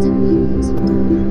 to me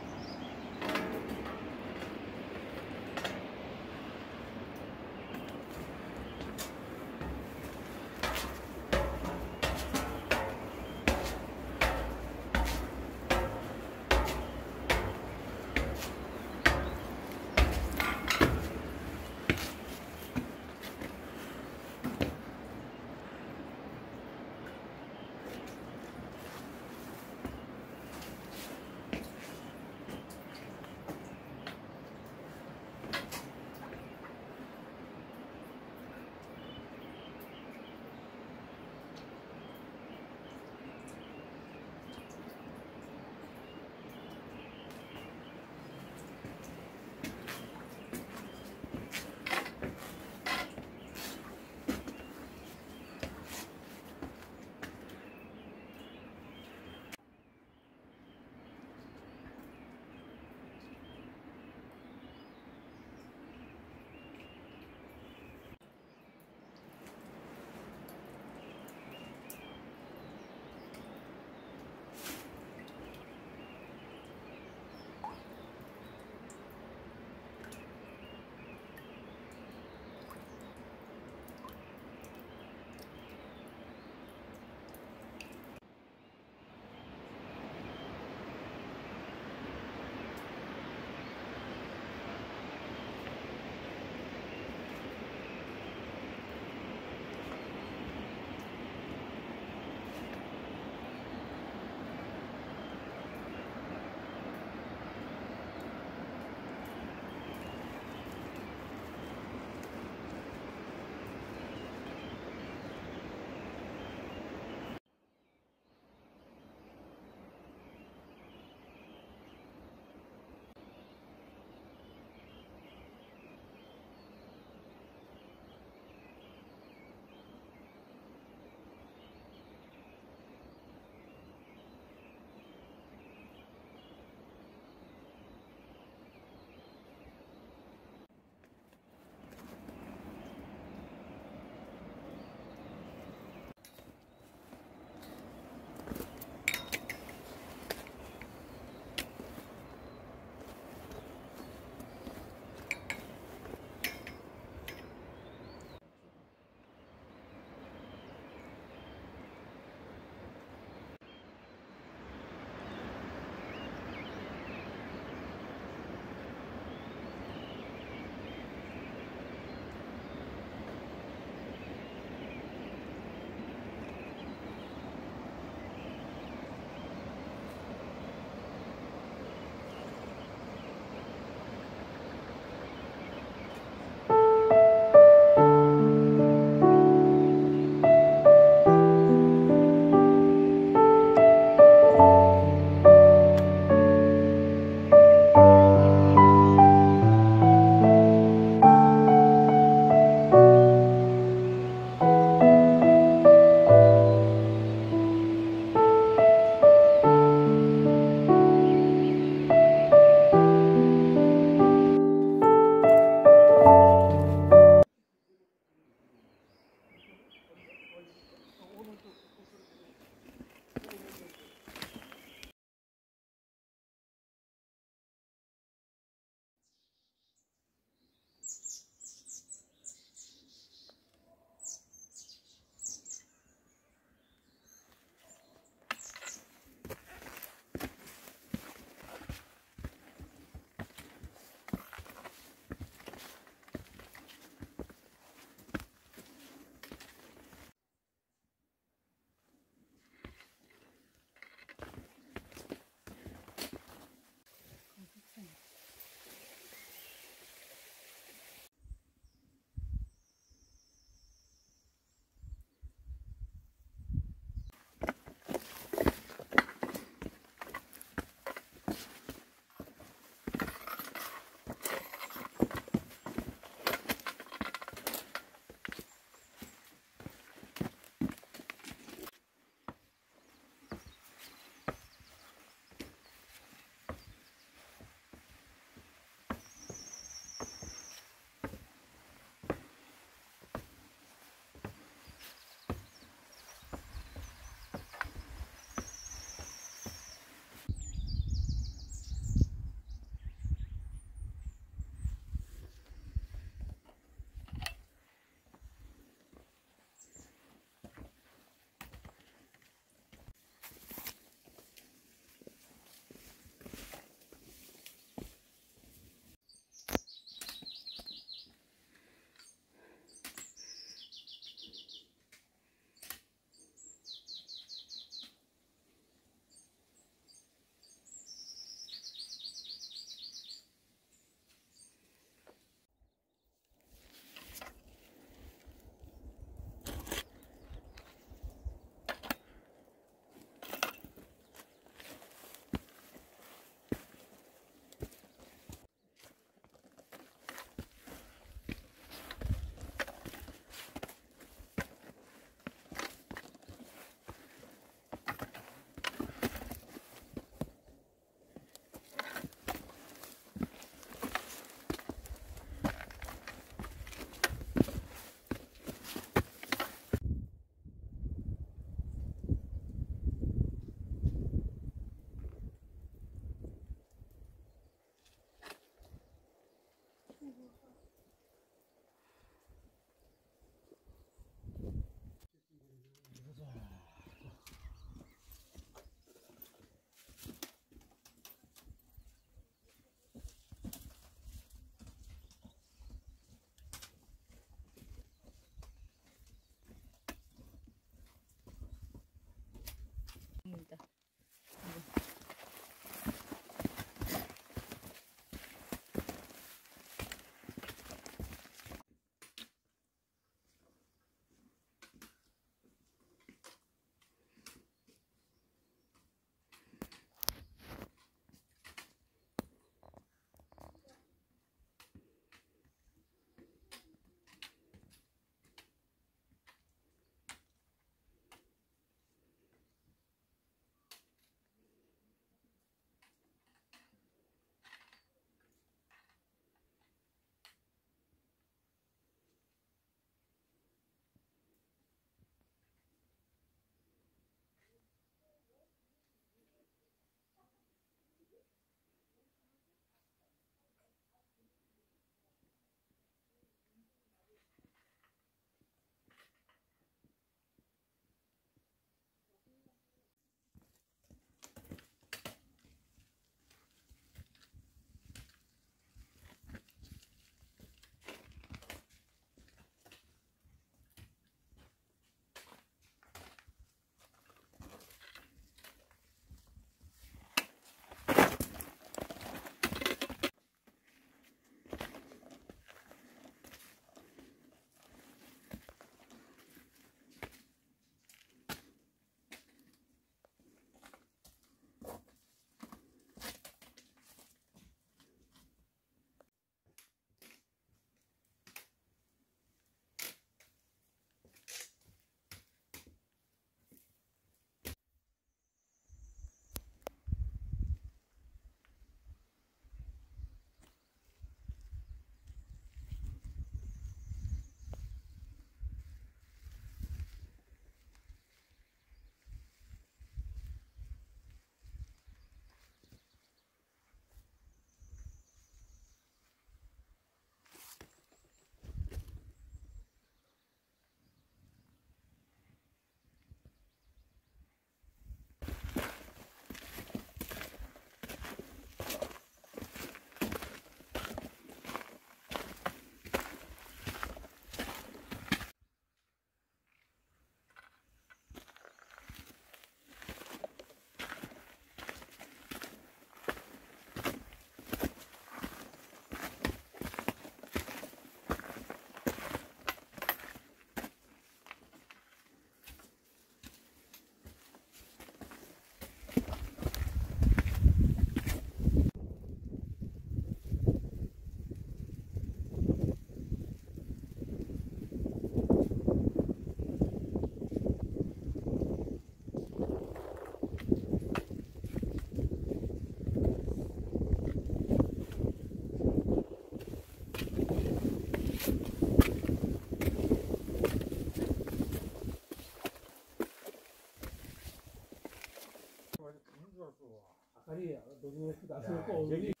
Gracias.